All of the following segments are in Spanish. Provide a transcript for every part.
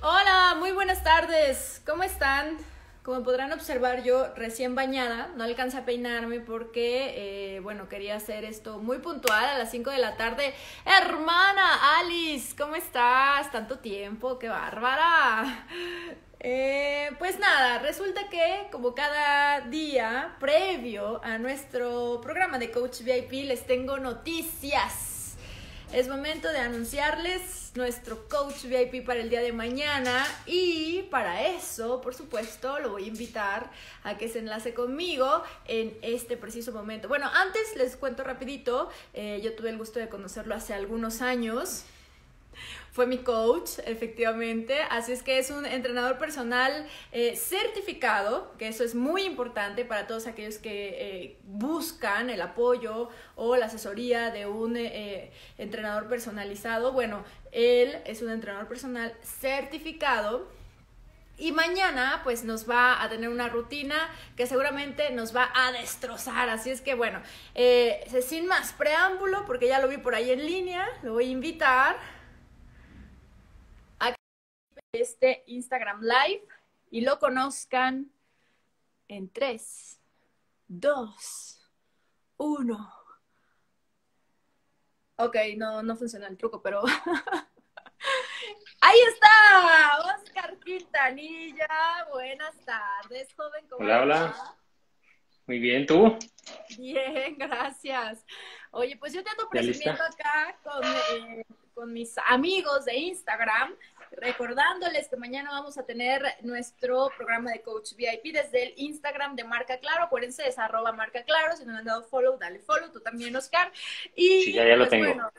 Hola, muy buenas tardes. ¿Cómo están? Como podrán observar, yo recién bañada, no alcanza a peinarme porque, eh, bueno, quería hacer esto muy puntual a las 5 de la tarde. Hermana Alice, ¿cómo estás? Tanto tiempo, qué bárbara. Eh, pues nada, resulta que como cada día previo a nuestro programa de Coach VIP les tengo noticias es momento de anunciarles nuestro coach VIP para el día de mañana y para eso, por supuesto, lo voy a invitar a que se enlace conmigo en este preciso momento. Bueno, antes les cuento rapidito, eh, yo tuve el gusto de conocerlo hace algunos años fue mi coach, efectivamente. Así es que es un entrenador personal eh, certificado, que eso es muy importante para todos aquellos que eh, buscan el apoyo o la asesoría de un eh, entrenador personalizado. Bueno, él es un entrenador personal certificado. Y mañana pues nos va a tener una rutina que seguramente nos va a destrozar. Así es que bueno, sin más preámbulo, porque ya lo vi por ahí en línea, lo voy a invitar este Instagram Live y lo conozcan en 3, 2, 1. Ok, no, no funciona el truco, pero... Ahí está, Oscar Quintanilla. Buenas tardes, joven. hola, hola. Muy bien, ¿tú? Bien, gracias. Oye, pues yo te ando presumiendo acá con, eh, con mis amigos de Instagram Recordándoles que mañana vamos a tener nuestro programa de Coach VIP desde el Instagram de Marca Claro. Acuérdense, es arroba Marca Claro. Si no me han dado follow, dale follow. Tú también, Oscar. Y, sí, ya, lo pues, tengo. Bueno,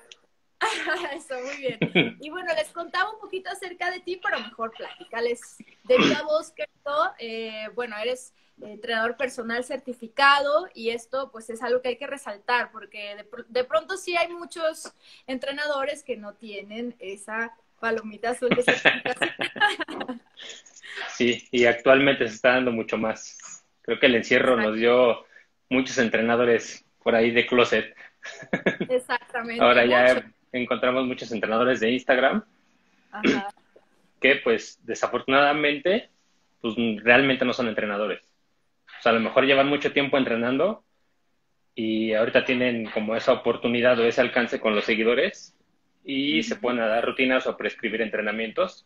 eso, muy bien. Y bueno, les contaba un poquito acerca de ti, pero mejor platicales de voz que esto, eh, bueno, eres entrenador personal certificado y esto pues es algo que hay que resaltar porque de, de pronto sí hay muchos entrenadores que no tienen esa palomita azul de Sí, y actualmente se está dando mucho más. Creo que el encierro nos dio muchos entrenadores por ahí de closet. Exactamente. Ahora ya encontramos muchos entrenadores de Instagram que pues desafortunadamente pues realmente no son entrenadores. O sea, a lo mejor llevan mucho tiempo entrenando y ahorita tienen como esa oportunidad o ese alcance con los seguidores y se pueden dar rutinas o prescribir entrenamientos.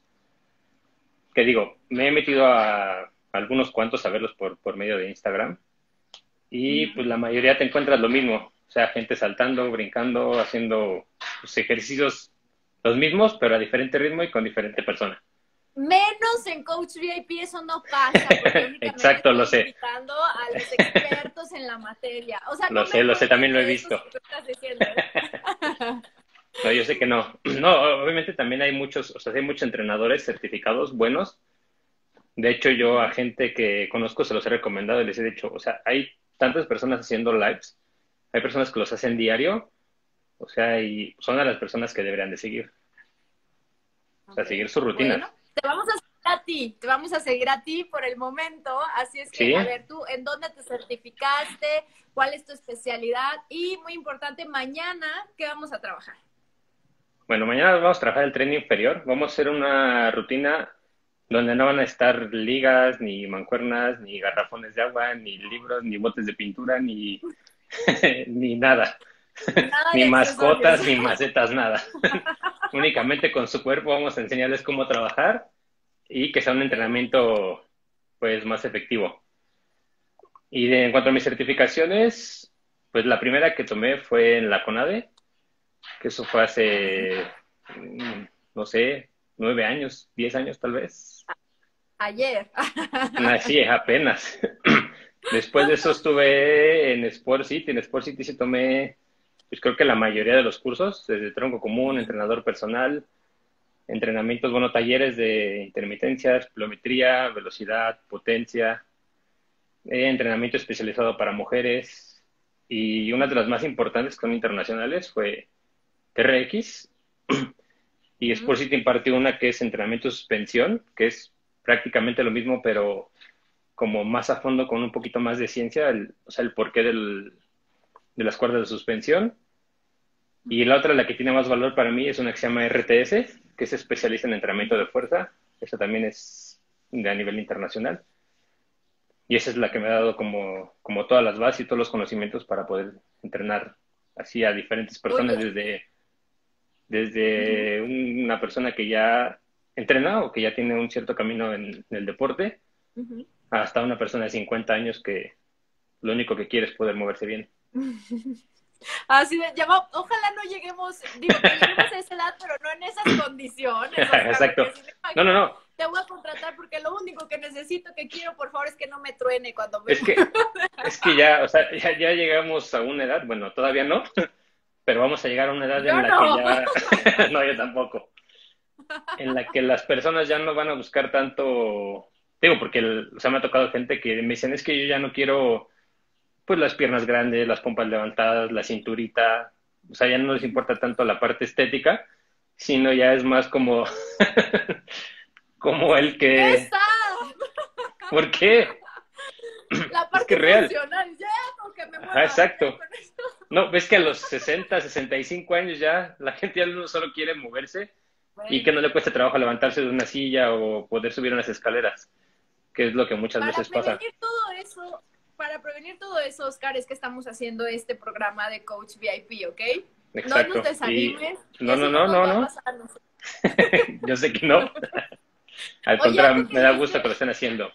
Que digo, me he metido a algunos cuantos a verlos por, por medio de Instagram y pues la mayoría te encuentras lo mismo, o sea, gente saltando, brincando, haciendo pues, ejercicios los mismos, pero a diferente ritmo y con diferente persona. Menos en Coach VIP eso no pasa. Exacto, lo sé. Invitando a los expertos en la materia. O sea, lo sé, lo sé, también lo he visto. No, yo sé que no. No, obviamente también hay muchos, o sea, hay muchos entrenadores certificados buenos. De hecho, yo a gente que conozco se los he recomendado y les he dicho, o sea, hay tantas personas haciendo lives, hay personas que los hacen diario, o sea, y son a las personas que deberían de seguir. O sea, seguir su rutina. te vamos a seguir a ti, te vamos a seguir a ti por el momento, así es que, a ver, tú, ¿en dónde te certificaste? ¿Cuál es tu especialidad? Y muy importante, mañana, ¿qué vamos a trabajar? Bueno, mañana vamos a trabajar el tren inferior. Vamos a hacer una rutina donde no van a estar ligas, ni mancuernas, ni garrafones de agua, ni libros, ni botes de pintura, ni, ni nada. ni mascotas, ni macetas, nada. Únicamente con su cuerpo vamos a enseñarles cómo trabajar y que sea un entrenamiento pues más efectivo. Y en cuanto a mis certificaciones, pues la primera que tomé fue en la CONADE, que eso fue hace, mm, no sé, nueve años, diez años tal vez. Ayer. Así, apenas. Después de eso estuve en Sport City. En Sport City se tomé, pues creo que la mayoría de los cursos, desde tronco común, entrenador personal, entrenamientos, bueno, talleres de intermitencias, pliometría, velocidad, potencia, eh, entrenamiento especializado para mujeres. Y una de las más importantes con internacionales fue TRX Y después sí te impartió una que es entrenamiento de suspensión, que es prácticamente lo mismo, pero como más a fondo con un poquito más de ciencia, el, o sea, el porqué del, de las cuerdas de suspensión. Y la otra, la que tiene más valor para mí, es una que se llama RTS, que es especialista en entrenamiento de fuerza. Esa también es de a nivel internacional. Y esa es la que me ha dado como, como todas las bases y todos los conocimientos para poder entrenar así a diferentes personas desde, desde una persona que ya entrena o que ya tiene un cierto camino en, el deporte, hasta una persona de 50 años que lo único que quiere es poder moverse bien. Así de, ojalá no lleguemos, digo, que lleguemos a esa edad, pero no en esas condiciones. Exacto. no, no, no. Te voy a contratar porque lo único que necesito, que quiero, por favor, es que no me truene cuando me... Es que, es que ya, o sea, ya, ya, llegamos a una edad, bueno, todavía no, pero vamos a llegar a una edad en la que ya... no, yo tampoco. En la que las personas ya no van a buscar tanto... Digo, porque o sea, me ha tocado gente que me dicen, es que yo ya no quiero pues las piernas grandes, las pompas levantadas, la cinturita, o sea, ya no les importa tanto la parte estética, sino ya es más como, como el que... Está? ¿Por qué? La parte que real. ya, me ah, exacto. No, ves que a los 60, 65 años ya la gente ya no solo quiere moverse y que no le cueste trabajo levantarse de una silla o poder subir unas escaleras, que es lo que muchas veces pasa. todo eso, para prevenir todo eso, Oscar, es que estamos haciendo este programa de Coach VIP, ¿ok? Exacto. No nos desanimes. No, no, no, no, no. Yo sé que no. Al contrario, me da gusto que lo estén haciendo.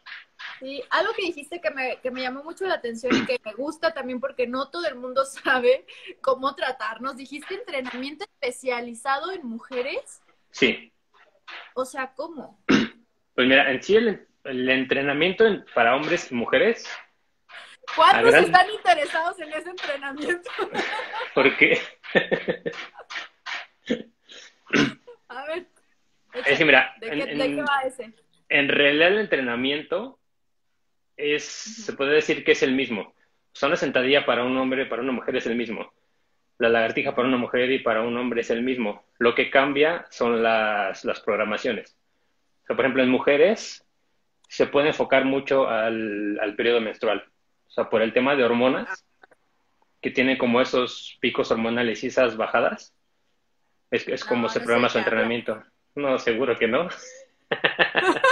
Sí, algo que dijiste que me, que me llamó mucho la atención y que me gusta también porque no todo el mundo sabe cómo tratarnos. Dijiste entrenamiento especializado en mujeres. Sí. O sea, ¿cómo? Pues mira, en sí el, el entrenamiento para hombres y mujeres ¿Cuántos están interesados en ese entrenamiento? ¿Por qué? A ver. Es que mira, ¿de, qué, va ese? En realidad el entrenamiento es, se puede decir que es el mismo. O sea, una sentadilla para un hombre, para una mujer es el mismo. La lagartija para una mujer y para un hombre es el mismo. Lo que cambia son las, las programaciones. O sea, por ejemplo, en mujeres se puede enfocar mucho al, al periodo menstrual o sea, por el tema de hormonas, que tiene como esos picos hormonales y esas bajadas, es, es como se programa su entrenamiento. No, seguro que no.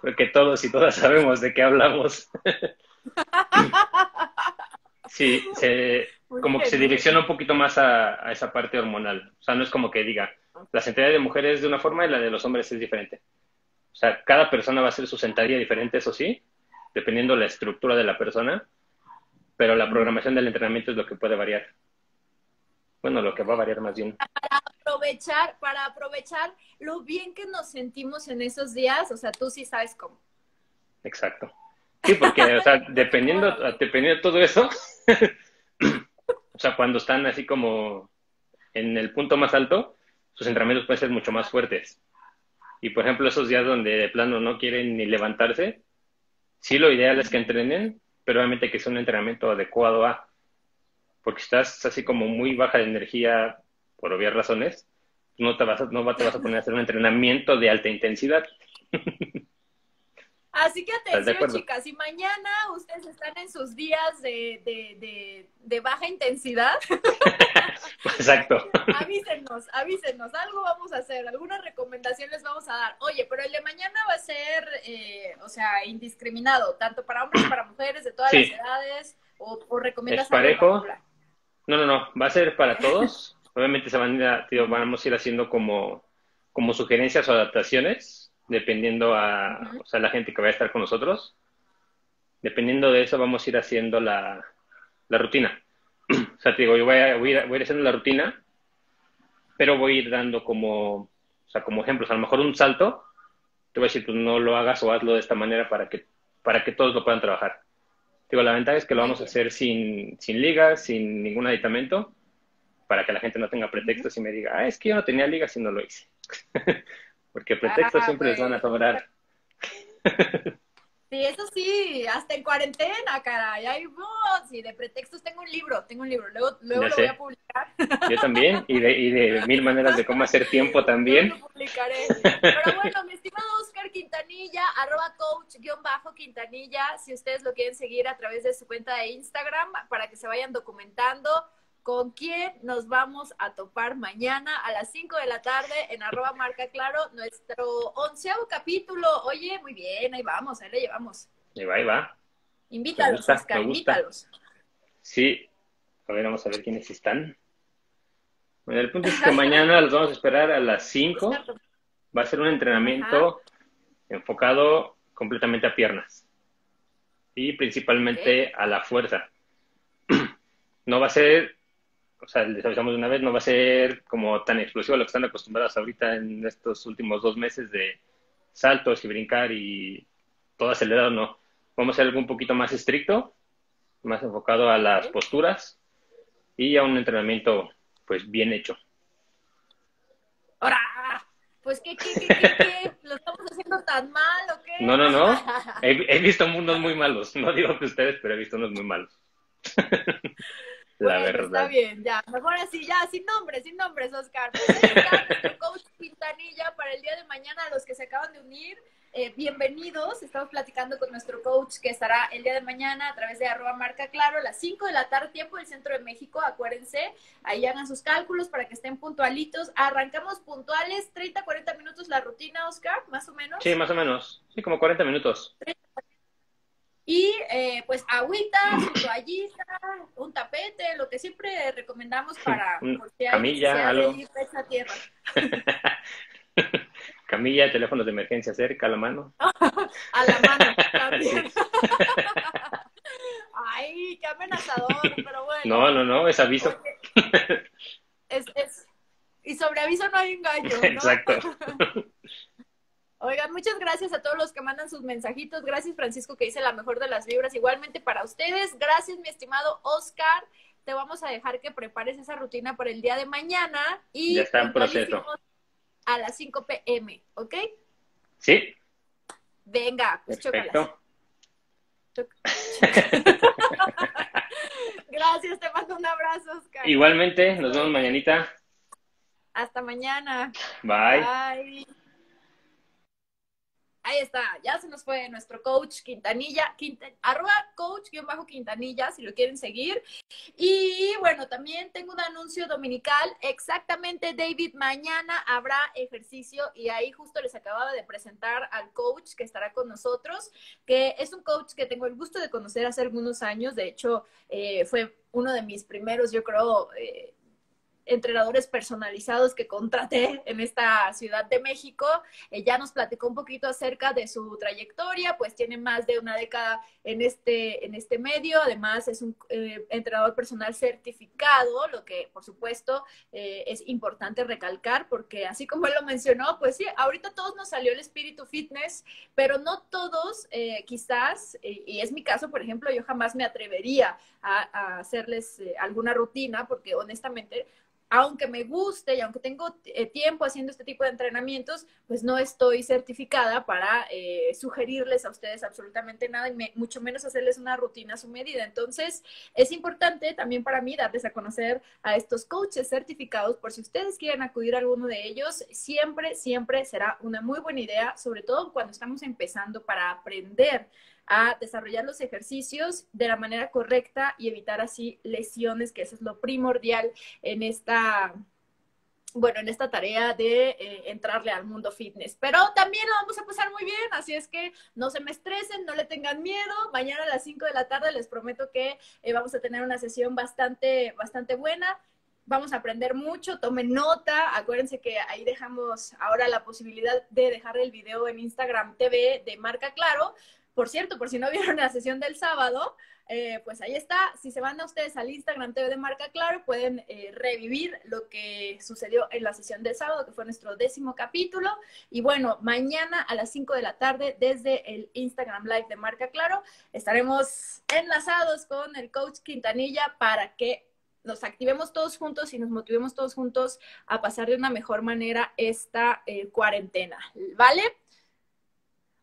Porque todos y todas sabemos de qué hablamos. sí, se, como que se direcciona un poquito más a, a, esa parte hormonal. O sea, no es como que diga, la sentadilla de mujeres es de una forma y la de los hombres es diferente. O sea, cada persona va a hacer su sentadilla diferente, eso sí, dependiendo la estructura de la persona, pero la programación del entrenamiento es lo que puede variar. Bueno, lo que va a variar más bien. Para aprovechar, para aprovechar lo bien que nos sentimos en esos días, o sea, tú sí sabes cómo. Exacto. Sí, porque, o sea, dependiendo, dependiendo de todo eso, o sea, cuando están así como en el punto más alto, sus entrenamientos pueden ser mucho más fuertes. Y, por ejemplo, esos días donde de plano no quieren ni levantarse, Sí, lo ideal es que entrenen, pero obviamente que sea un entrenamiento adecuado a, porque estás así como muy baja de energía por obvias razones, no te vas a, no te vas a poner a hacer un entrenamiento de alta intensidad. Así que atención, chicas, si mañana ustedes están en sus días de, de, de, baja intensidad, exacto. avísenos, avísenos, algo vamos a hacer, algunas recomendaciones vamos a dar. Oye, pero el de mañana va a ser, eh, o sea, indiscriminado, tanto para hombres, para mujeres, de todas las edades, o, o recomiendas ¿Es parejo? No, no, no, va a ser para todos. Obviamente se van a, tío, vamos a ir haciendo como, como sugerencias o adaptaciones dependiendo a, o sea, la gente que vaya a estar con nosotros. Dependiendo de eso, vamos a ir haciendo la, la rutina. o sea, te digo, yo voy a, voy, a ir, haciendo la rutina, pero voy a ir dando como, o sea, como ejemplos. A lo mejor un salto, te voy a decir, pues no lo hagas o hazlo de esta manera para que, para que todos lo puedan trabajar. Digo, la ventaja es que lo vamos a hacer sin, sin ligas, sin ningún aditamento, para que la gente no tenga pretextos y me diga, ah, es que yo no tenía ligas y no lo hice. porque pretextos ah, siempre les van a sobrar. Sí, eso sí, hasta en cuarentena, caray. Ay, vos, y de pretextos tengo un libro, tengo un libro, luego, luego lo voy a publicar. Yo también, y de, y de mil maneras de cómo hacer tiempo también. lo publicaré. Pero bueno, mi estimado Oscar Quintanilla, arroba coach-quintanilla, si ustedes lo quieren seguir a través de su cuenta de Instagram, para que se vayan documentando con quién nos vamos a topar mañana a las 5 de la tarde en arroba marca claro, nuestro onceavo capítulo. Oye, muy bien, ahí vamos, ahí le llevamos. Ahí va, ahí va. Invítalos, Oscar, invítalos. Sí, a ver, vamos a ver quiénes están. Bueno, el punto es que mañana los vamos a esperar a las 5. Va a ser un entrenamiento enfocado completamente a piernas y principalmente a la fuerza. No va a ser o sea, les avisamos de una vez, no va a ser como tan explosivo a lo que están acostumbrados ahorita en estos últimos dos meses de saltos y brincar y todo acelerado, no. Vamos a hacer algo un poquito más estricto, más enfocado a las posturas y a un entrenamiento pues bien hecho. ¡Hora! Pues, ¿qué, qué, qué, qué, ¿Lo estamos haciendo tan mal o qué? No, no, no. He, he visto mundos muy malos. No digo que ustedes, pero he visto unos muy malos. La verdad. Está bien, ya. Mejor así, ya, sin nombres, sin nombres, Oscar. Pues coach Quintanilla para el día de mañana, los que se acaban de unir. Eh, bienvenidos, estamos platicando con nuestro coach que estará el día de mañana a través de arroba marca claro a las 5 de la tarde, tiempo del centro de México, acuérdense, ahí hagan sus cálculos para que estén puntualitos. Arrancamos puntuales, 30, 40 minutos la rutina, Oscar, más o menos. Sí, más o menos, sí, como 40 minutos. Y eh, pues agüita, su toallita, un tapete, lo que siempre recomendamos para camilla, algo. tierra. camilla, teléfonos de emergencia cerca, a la mano. a la mano también. Ay, qué amenazador, pero bueno. No, no, no, es aviso. es, es, y sobre aviso no hay engaño, ¿no? Exacto. Oigan, muchas gracias a todos los que mandan sus mensajitos. Gracias, Francisco, que dice la mejor de las vibras. Igualmente para ustedes. Gracias, mi estimado Oscar. Te vamos a dejar que prepares esa rutina para el día de mañana. Y ya está en proceso. A las 5 pm, ¿ok? Sí. Venga, pues Perfecto. Gracias, te mando un abrazo, Oscar. Igualmente, nos vemos mañanita. Hasta mañana. Bye. Bye. Ahí está, ya se nos fue nuestro coach Quintanilla, arroba coach-quintanilla, si lo quieren seguir. Y bueno, también tengo un anuncio dominical, exactamente David, mañana habrá ejercicio y ahí justo les acababa de presentar al coach que estará con nosotros, que es un coach que tengo el gusto de conocer hace algunos años, de hecho eh, fue uno de mis primeros, yo creo, eh, entrenadores personalizados que contraté en esta Ciudad de México. Ella ya nos platicó un poquito acerca de su trayectoria, pues tiene más de una década en este, en este medio, además es un eh, entrenador personal certificado, lo que por supuesto eh, es importante recalcar porque así como él lo mencionó, pues sí, ahorita todos nos salió el espíritu fitness, pero no todos eh, quizás, y es mi caso, por ejemplo, yo jamás me atrevería a hacerles alguna rutina porque honestamente aunque me guste y aunque tengo eh, tiempo haciendo este tipo de entrenamientos, pues no estoy certificada para eh, sugerirles a ustedes absolutamente nada y mucho menos hacerles una rutina a su medida. Entonces, es importante también para mí darles a conocer a estos coaches certificados por si ustedes quieren acudir a alguno de ellos, siempre, siempre será una muy buena idea, sobre todo cuando estamos empezando para aprender a desarrollar los ejercicios de la manera correcta y evitar así lesiones, que eso es lo primordial en esta bueno, en esta tarea de eh, entrarle al mundo fitness. Pero también lo vamos a pasar muy bien, así es que no se me estresen, no le tengan miedo. Mañana a las 5 de la tarde les prometo que eh, vamos a tener una sesión bastante, bastante buena. Vamos a aprender mucho, tomen nota. Acuérdense que ahí dejamos ahora la posibilidad de dejar el video en Instagram TV de Marca Claro por cierto, por si no vieron la sesión del sábado, eh, pues ahí está. Si se van a ustedes al Instagram TV de Marca Claro, pueden eh, revivir lo que sucedió en la sesión del sábado, que fue nuestro décimo capítulo. Y bueno, mañana a las 5 de la tarde, desde el Instagram Live de Marca Claro, estaremos enlazados con el coach Quintanilla para que nos activemos todos juntos y nos motivemos todos juntos a pasar de una mejor manera esta eh, cuarentena. ¿Vale?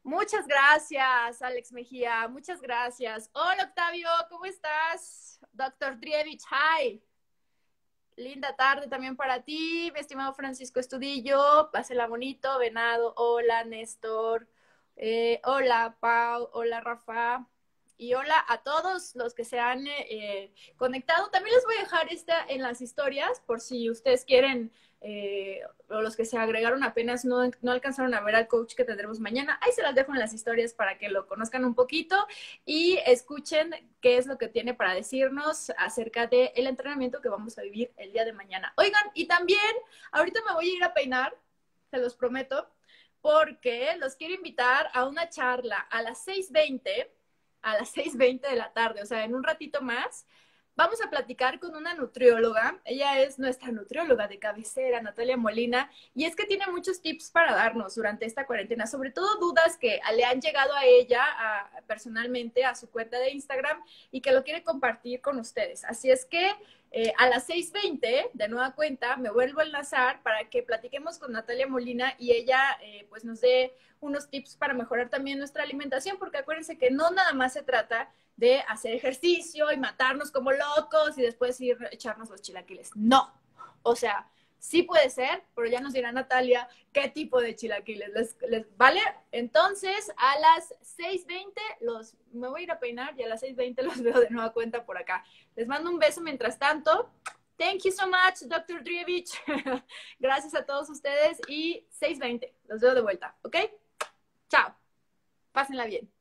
Muchas gracias, Alex Mejía. Muchas gracias. Hola, Octavio, ¿cómo estás? Doctor Drievich, hi. Linda tarde también para ti, mi estimado Francisco Estudillo. Pásela bonito, Venado. Hola, Néstor. Eh, hola, Pau. Hola, Rafa. Y hola a todos los que se han eh, conectado. También les voy a dejar esta en las historias por si ustedes quieren, eh, o los que se agregaron apenas no, no, alcanzaron a ver al coach que tendremos mañana. Ahí se las dejo en las historias para que lo conozcan un poquito y escuchen qué es lo que tiene para decirnos acerca del el entrenamiento que vamos a vivir el día de mañana. Oigan, y también ahorita me voy a ir a peinar, se los prometo, porque los quiero invitar a una charla a las 6.20 a las 6.20 de la tarde, o sea, en un ratito más. Vamos a platicar con una nutrióloga. Ella es nuestra nutrióloga de cabecera, Natalia Molina, y es que tiene muchos tips para darnos durante esta cuarentena, sobre todo dudas que le han llegado a ella personalmente a su cuenta de Instagram y que lo quiere compartir con ustedes. Así es que eh, a las 6.20, de nueva cuenta, me vuelvo a enlazar para que platiquemos con Natalia Molina y ella eh, pues nos dé unos tips para mejorar también nuestra alimentación, porque acuérdense que no nada más se trata de hacer ejercicio y matarnos como locos y después ir a echarnos los chilaquiles. No. O sea, sí puede ser, pero ya nos dirá Natalia qué tipo de chilaquiles les, vale. Entonces, a las 6.20 los me voy a ir a peinar y a las 6.20 los veo de nueva cuenta por acá. Les mando un beso mientras tanto. Thank you so much, Dr. Drievich. Gracias a todos ustedes y 6.20. Los veo de vuelta, ¿ok? Chao. Pásenla bien.